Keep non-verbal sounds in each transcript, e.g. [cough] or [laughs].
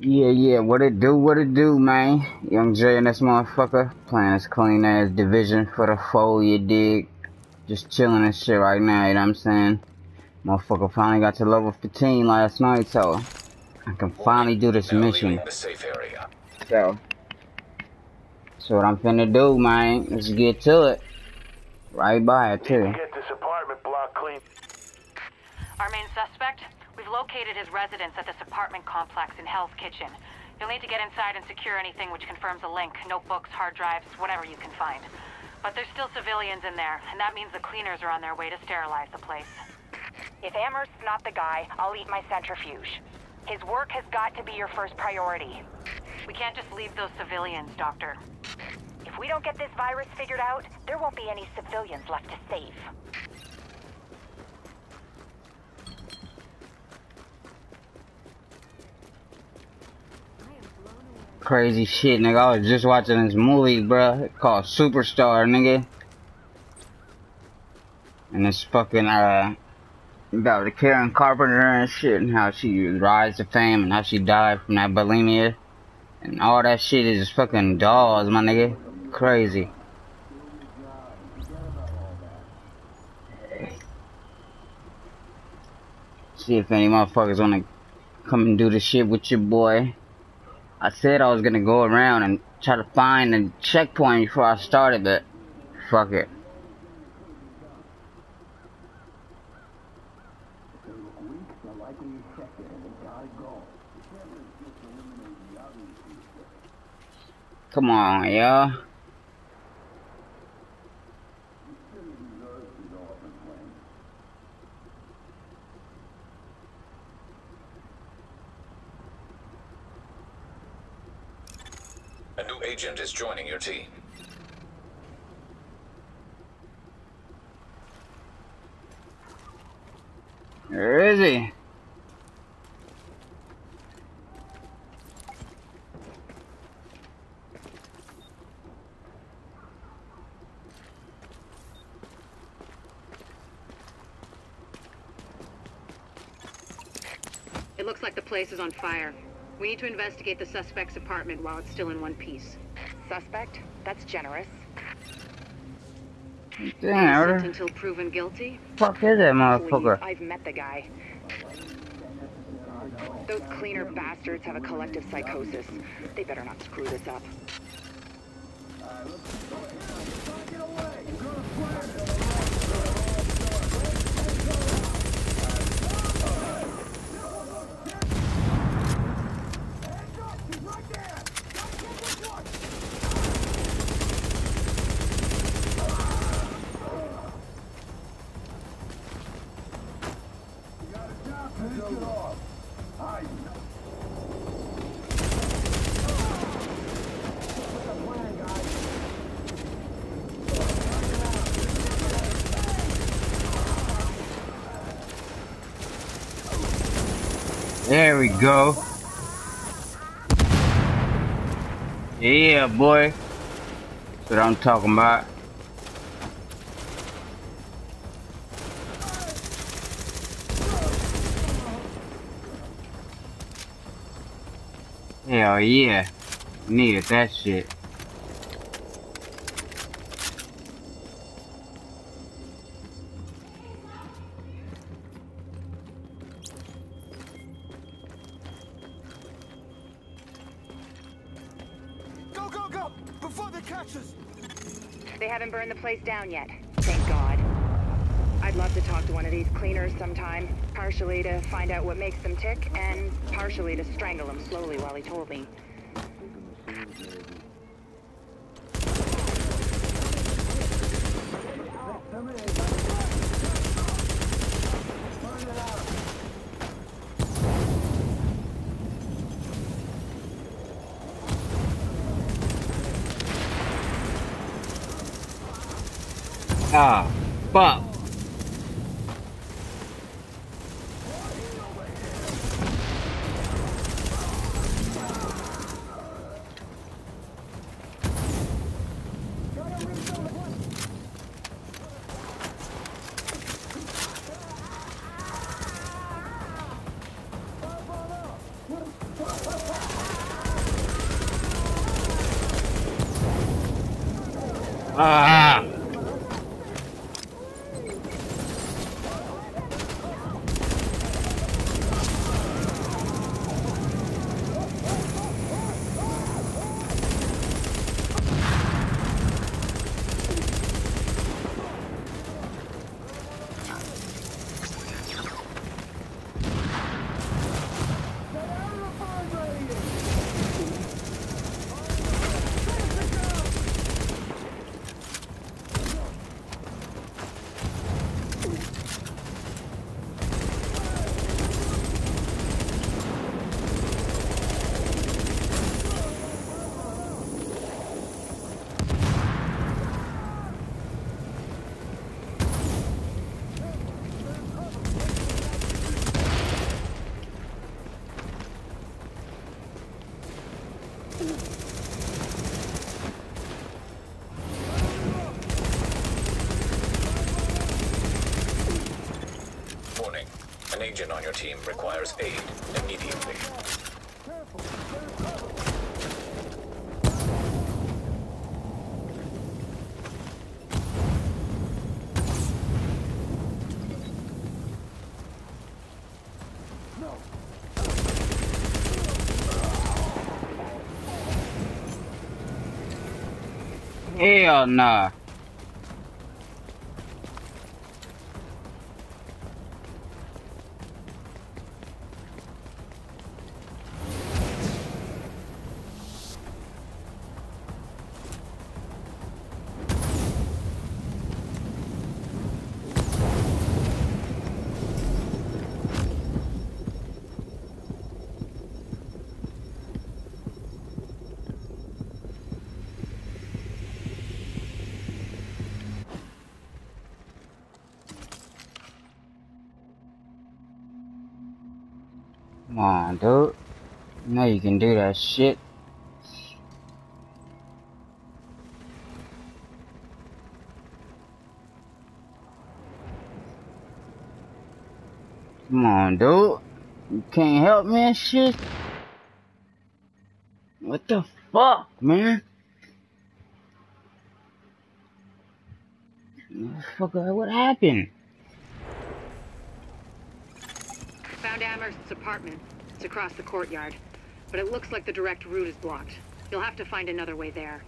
Yeah, yeah, what it do, what it do, man? Young Jay and this motherfucker playing this clean ass division for the foe, you dig? Just chilling and shit right now, you know what I'm saying? Motherfucker finally got to level 15 last night, so I can finally do this Now mission. leaving the safe area. So, that's what I'm finna do, man. Let's get to it. Right by it, too. get this apartment block clean. Our main suspect? We've located his residence at this apartment complex in Hell's Kitchen. You'll need to get inside and secure anything which confirms a link. Notebooks, hard drives, whatever you can find. But there's still civilians in there, and that means the cleaners are on their way to sterilize the place. If Amherst's not the guy, I'll eat my centrifuge. His work has got to be your first priority. We can't just leave those civilians, Doctor. If we don't get this virus figured out, there won't be any civilians left to save. Crazy shit, nigga. I was just watching this movie, bruh, called Superstar, nigga. And it's fucking, uh, about the Karen Carpenter and shit, and how she rise to fame, and how she died from that bulimia. And all that shit is just fucking dolls, my nigga. Crazy. See if any motherfuckers wanna come and do this shit with your boy. I said I was gonna go around and try to find a checkpoint before I started, but fuck it. Come on, y'all. Agent is joining your team. Where is he? It looks like the place is on fire. We need to investigate the suspect's apartment while it's still in one piece. Suspect? That's generous. Damn, until proven guilty? fuck is that Please, motherfucker? I've met the guy. Those cleaner bastards have a collective psychosis. They better not screw this up. There we go. Yeah, boy. That's what I'm talking about. Hell yeah. Needed that shit. Down yet. Thank God. I'd love to talk to one of these cleaners sometime. Partially to find out what makes them tick, and partially to strangle him slowly while he told me. Fuck. Ah! Agent on your team requires aid immediately. Hell nah. Come on, dude. You know you can do that shit. Come on, dude. You can't help me and shit. What the fuck, man? Motherfucker, what happened? Found Amherst's apartment. It's across the courtyard. But it looks like the direct route is blocked. You'll have to find another way there.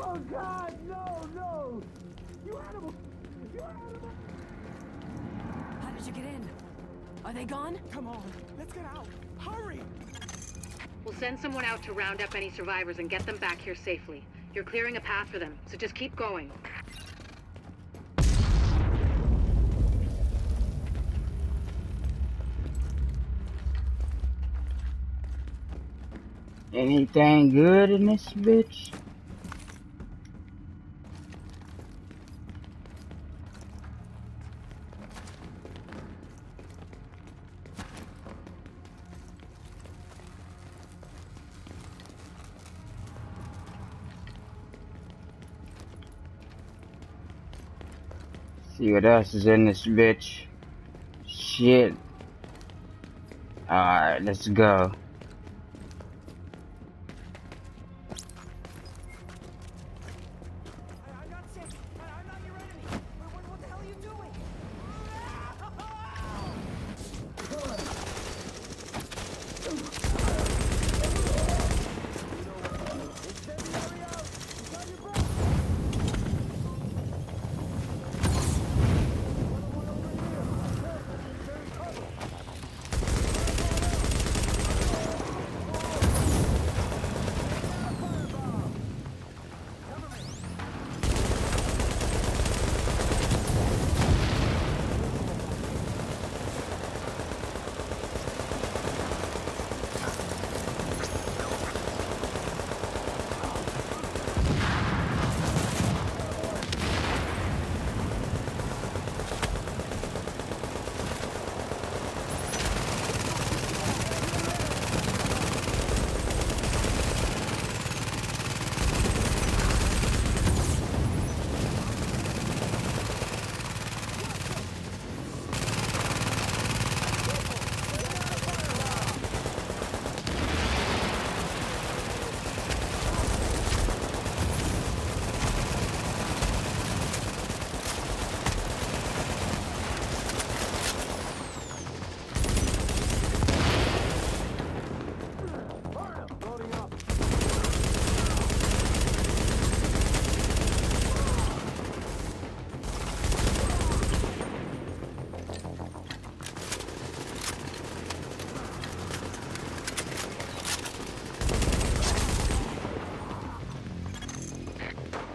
Oh God, no, no! You animal! You animal! How did you get in? Are they gone? Come on, let's get out! Hurry! We'll send someone out to round up any survivors and get them back here safely. You're clearing a path for them, so just keep going. Anything good in this bitch? See what else is in this bitch. Shit. Alright, let's go.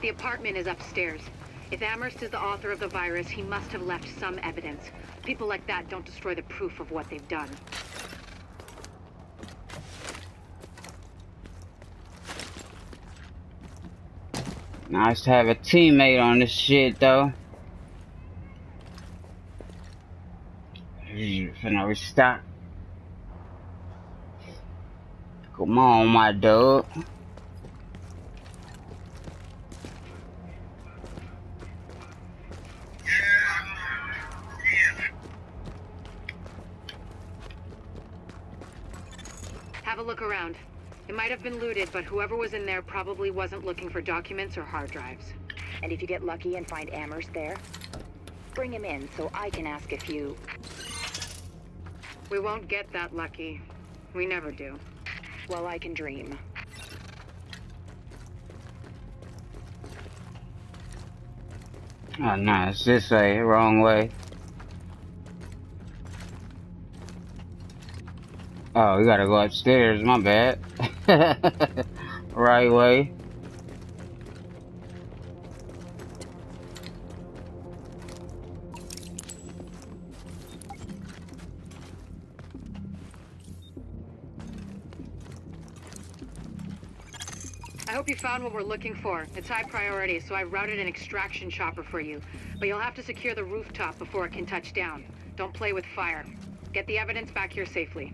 The apartment is upstairs. If Amherst is the author of the virus, he must have left some evidence. People like that don't destroy the proof of what they've done. Nice to have a teammate on this shit, though. Finna restock. Come on, my dog. Look around. It might have been looted, but whoever was in there probably wasn't looking for documents or hard drives. And if you get lucky and find Amherst there, bring him in so I can ask a few. We won't get that lucky. We never do. Well, I can dream. Oh, no, it's this way, wrong way. Oh, we gotta go upstairs, my bad. [laughs] right way. I hope you found what we're looking for. It's high priority, so I routed an extraction chopper for you. But you'll have to secure the rooftop before it can touch down. Don't play with fire. Get the evidence back here safely.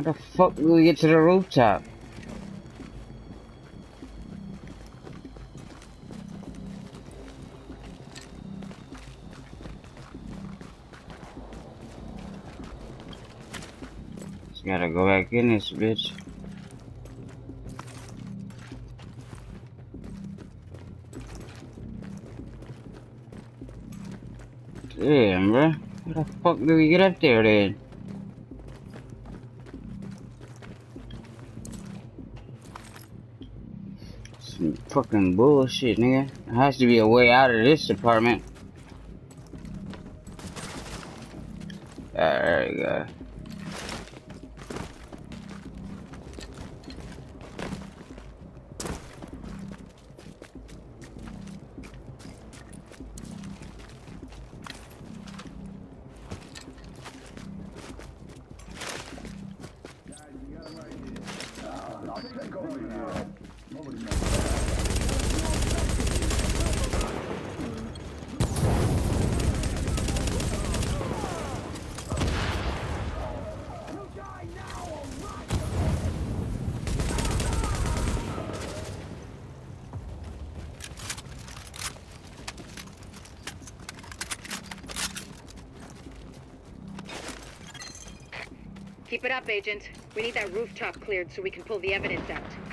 How the fuck do we get to the rooftop? Just gotta go back in this bitch. Damn, bro. How the fuck do we get up there then? Fucking bullshit, nigga. There has to be a way out of this apartment. Alright, we Keep it up, Agent. We need that rooftop cleared so we can pull the evidence out.